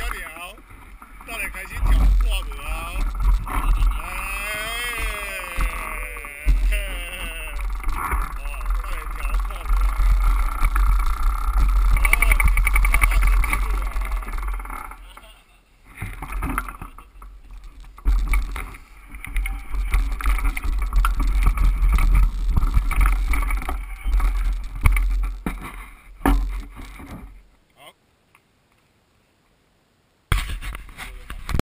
setorial